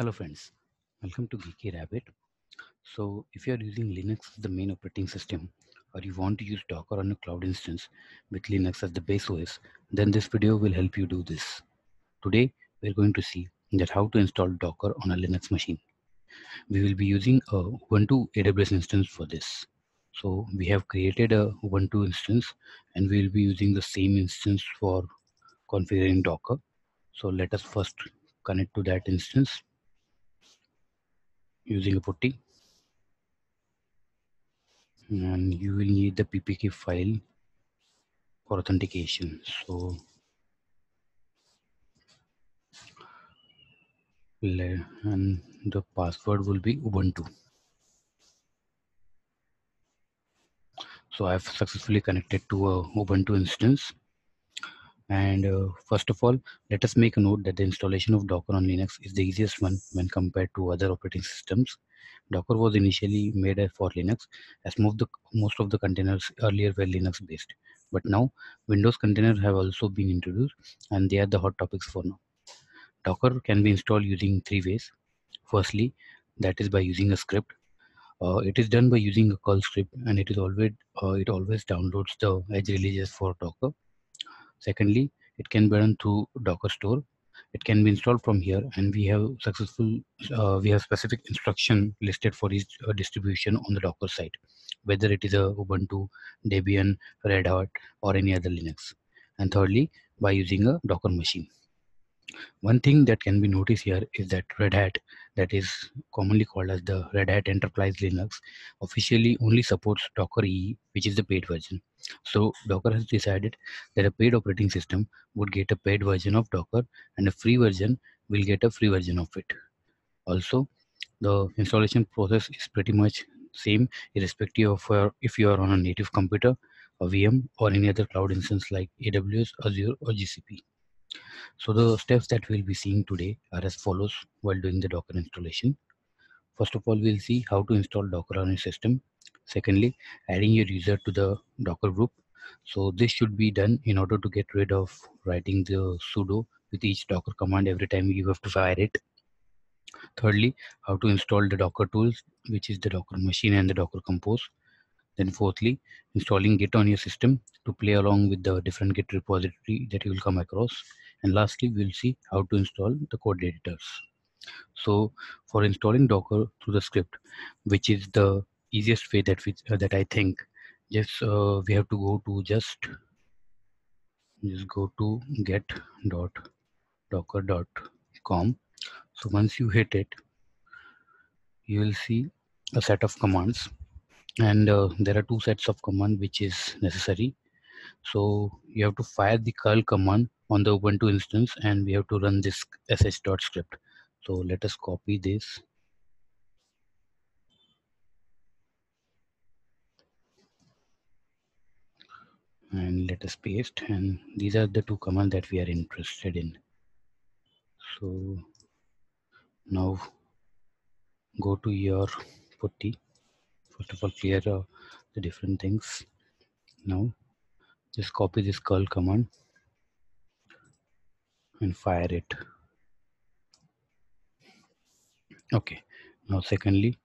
Hello friends, welcome to Geeky Rabbit. So if you are using Linux as the main operating system or you want to use Docker on a cloud instance with Linux as the base OS, then this video will help you do this. Today we're going to see that how to install Docker on a Linux machine. We will be using a Ubuntu AWS instance for this. So we have created a Ubuntu instance and we will be using the same instance for configuring Docker. So let us first connect to that instance using a putty and you will need the ppk file for authentication. So and the password will be ubuntu. So i've successfully connected to a ubuntu instance and uh, first of all, let us make a note that the installation of Docker on Linux is the easiest one when compared to other operating systems. Docker was initially made for Linux as most of the, most of the containers earlier were Linux based. But now Windows containers have also been introduced and they are the hot topics for now. Docker can be installed using three ways. Firstly, that is by using a script. Uh, it is done by using a curl script and it is always uh, it always downloads the edge releases for Docker Secondly, it can be run through Docker store. It can be installed from here and we have successful, uh, we have specific instruction listed for each uh, distribution on the Docker site, whether it is a Ubuntu, Debian, Red Hat or any other Linux. And thirdly, by using a Docker machine. One thing that can be noticed here is that Red Hat, that is commonly called as the Red Hat Enterprise Linux, officially only supports Docker EE, which is the paid version. So Docker has decided that a paid operating system would get a paid version of Docker and a free version will get a free version of it. Also, the installation process is pretty much same irrespective of if you are on a native computer, a VM or any other cloud instance like AWS, Azure or GCP. So the steps that we'll be seeing today are as follows while doing the Docker installation. First of all, we'll see how to install Docker on your system. Secondly, adding your user to the Docker group. So this should be done in order to get rid of writing the sudo with each Docker command every time you have to fire it. Thirdly, how to install the Docker tools, which is the Docker machine and the Docker compose. Then fourthly, installing Git on your system to play along with the different Git repository that you will come across. And lastly, we'll see how to install the code editors. So for installing Docker through the script, which is the easiest way that we, uh, that I think, just uh, we have to go to just just go to get dot docker dot com. So once you hit it, you will see a set of commands. And uh, there are two sets of command which is necessary. So you have to fire the curl command on the ubuntu instance and we have to run this sh.script so let us copy this and let us paste. And these are the two commands that we are interested in. So now go to your putty first of all clear uh, the different things. Now just copy this curl command and fire it. Okay. Now secondly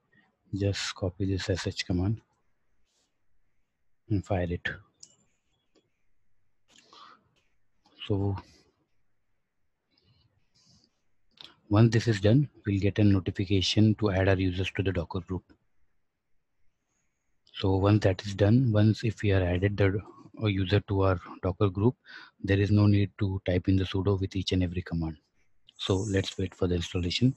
just copy this sh command and fire it so once this is done we'll get a notification to add our users to the docker group so once that is done, once if we are added the user to our Docker group, there is no need to type in the sudo with each and every command. So let's wait for the installation.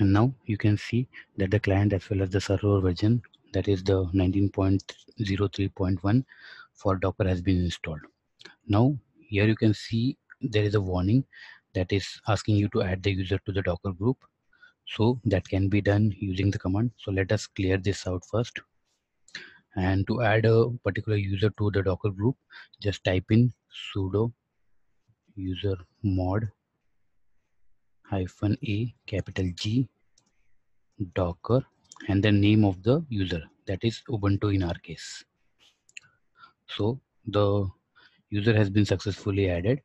And now you can see that the client as well as the server version that is the 19.03.1 for Docker has been installed. Now here you can see there is a warning that is asking you to add the user to the Docker group. So that can be done using the command. So let us clear this out first. And to add a particular user to the Docker group, just type in sudo user mod hyphen a capital G docker and the name of the user. That is ubuntu in our case. So the user has been successfully added.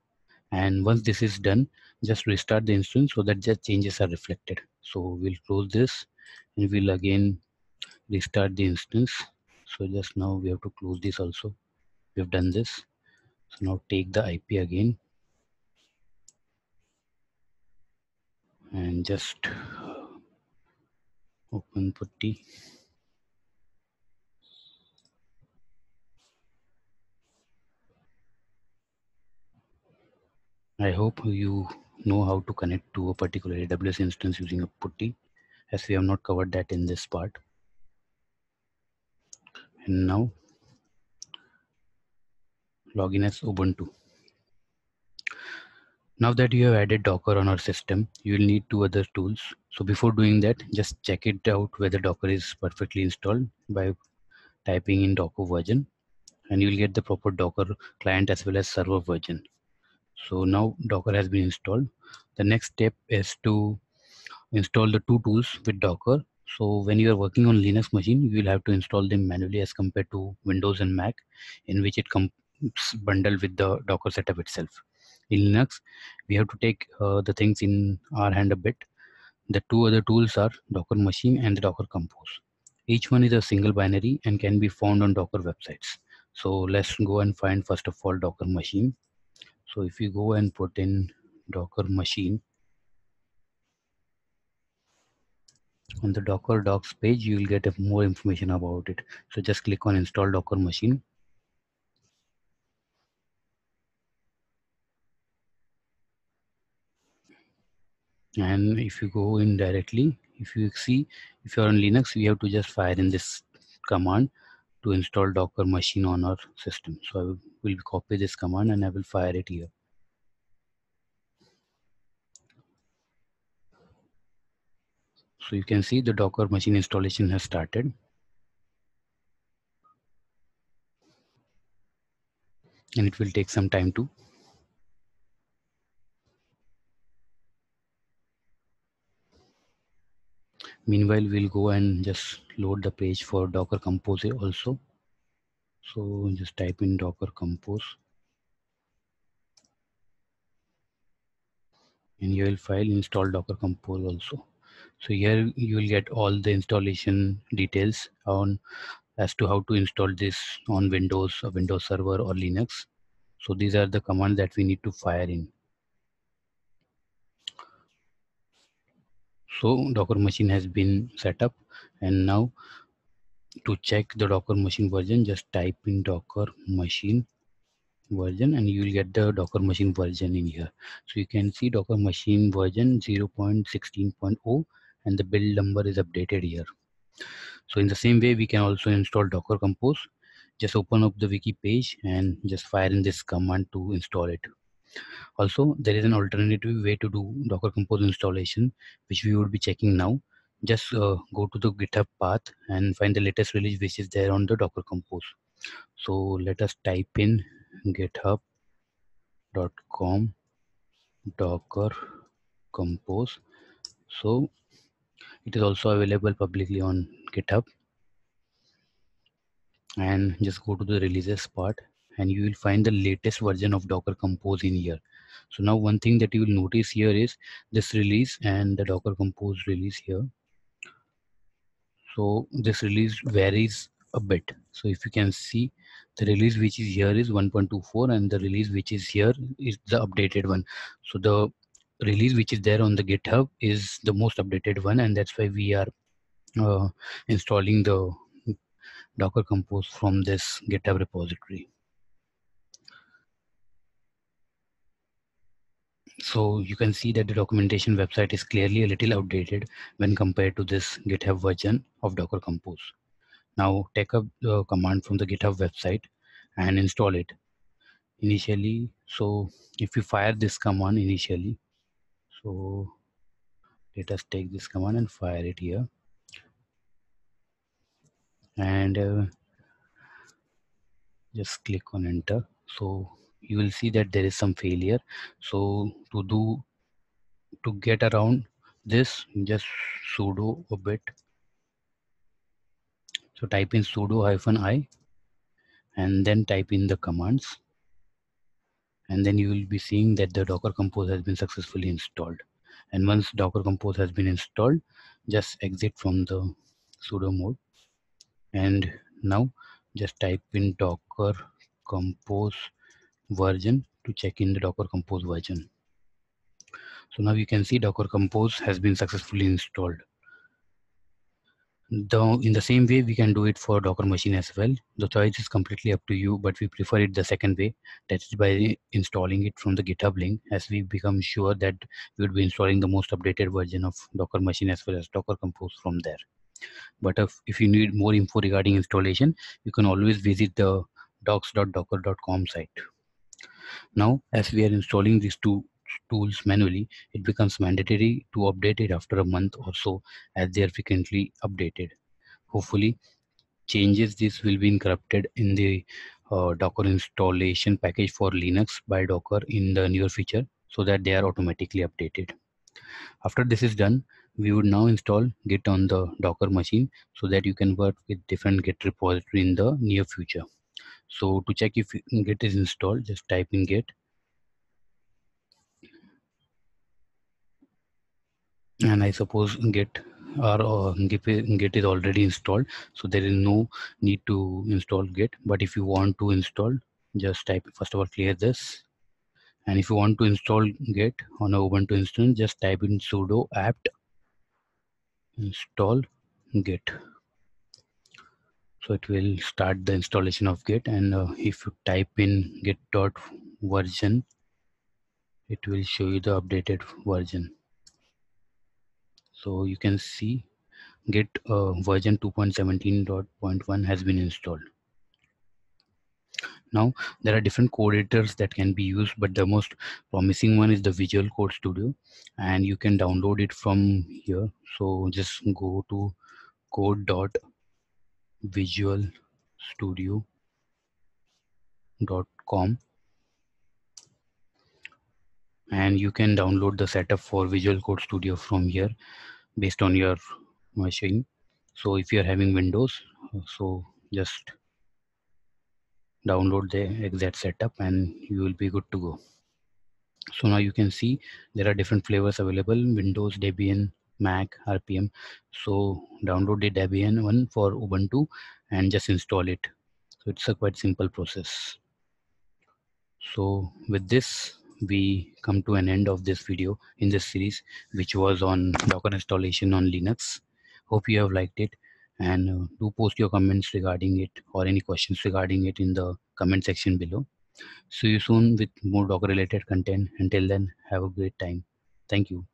And once this is done just restart the instance so that the changes are reflected. So we'll close this and we'll again restart the instance. So just now we have to close this also. We have done this. So now take the ip again and just open putty I hope you know how to connect to a particular AWS instance using a putty as we have not covered that in this part. And now login as Ubuntu. Now that you have added Docker on our system, you will need two other tools. So before doing that, just check it out whether Docker is perfectly installed by typing in Docker version and you will get the proper Docker client as well as server version. So now Docker has been installed. The next step is to install the two tools with Docker. So when you are working on Linux machine, you will have to install them manually as compared to Windows and Mac, in which it comes bundled with the Docker setup itself. In Linux, we have to take uh, the things in our hand a bit. The two other tools are Docker machine and the Docker Compose. Each one is a single binary and can be found on Docker websites. So let's go and find first of all Docker machine. So if you go and put in Docker machine, on the Docker docs page, you will get more information about it. So just click on install Docker machine. And if you go in directly, if you see, if you're on Linux, we have to just fire in this command to install Docker machine on our system. So I will copy this command and I will fire it here. So you can see the Docker machine installation has started. And it will take some time to. Meanwhile, we'll go and just load the page for Docker Compose also. So just type in Docker Compose. And you will file install Docker Compose also. So here you will get all the installation details on as to how to install this on Windows, or Windows Server or Linux. So these are the commands that we need to fire in. So Docker machine has been set up and now to check the Docker machine version, just type in Docker machine version and you will get the Docker machine version in here. So you can see Docker machine version 0.16.0 and the build number is updated here. So in the same way, we can also install Docker Compose. Just open up the wiki page and just fire in this command to install it. Also, there is an alternative way to do Docker Compose installation, which we would be checking now. Just uh, go to the GitHub path and find the latest release which is there on the Docker Compose. So let us type in github.com docker compose. So it is also available publicly on GitHub. And just go to the releases part and you will find the latest version of Docker Compose in here. So now one thing that you will notice here is this release and the Docker Compose release here. So this release varies a bit. So if you can see the release which is here is 1.24 and the release which is here is the updated one. So the release which is there on the GitHub is the most updated one and that's why we are uh, installing the Docker Compose from this GitHub repository. So you can see that the documentation website is clearly a little outdated when compared to this GitHub version of Docker Compose. Now take the command from the GitHub website and install it initially. So if you fire this command initially, so let us take this command and fire it here. And uh, just click on enter. So you will see that there is some failure. So to do, to get around this just sudo a bit. So type in sudo hyphen i and then type in the commands. And then you will be seeing that the docker compose has been successfully installed. And once docker compose has been installed just exit from the sudo mode. And now just type in docker compose version to check in the docker compose version. So now you can see docker compose has been successfully installed. The, in the same way we can do it for docker machine as well. The choice is completely up to you but we prefer it the second way. That is by installing it from the github link as we become sure that we would be installing the most updated version of docker machine as well as docker compose from there. But if, if you need more info regarding installation you can always visit the docs.docker.com site now as we are installing these two tools manually, it becomes mandatory to update it after a month or so as they are frequently updated. Hopefully, changes this will be encrypted in the uh, Docker installation package for Linux by Docker in the near future so that they are automatically updated. After this is done, we would now install Git on the Docker machine so that you can work with different Git repository in the near future. So to check if Git is installed, just type in Git. And I suppose Git or uh, Git, is already installed so there is no need to install Git. But if you want to install just type first of all clear this. And if you want to install Git on a Ubuntu instance just type in sudo apt install Git it will start the installation of Git. And uh, if you type in git dot version it will show you the updated version. So you can see git uh, version 2.17.1 has been installed. Now there are different code editors that can be used but the most promising one is the visual code studio. And you can download it from here. So just go to code.visualstudio.com and you can download the setup for Visual Code Studio from here based on your machine. So if you're having Windows, so just download the exact setup and you will be good to go. So now you can see there are different flavors available, Windows, Debian, Mac, RPM. So download the Debian one for Ubuntu and just install it. So it's a quite simple process. So with this, we come to an end of this video in this series which was on docker installation on linux hope you have liked it and uh, do post your comments regarding it or any questions regarding it in the comment section below see you soon with more docker related content until then have a great time thank you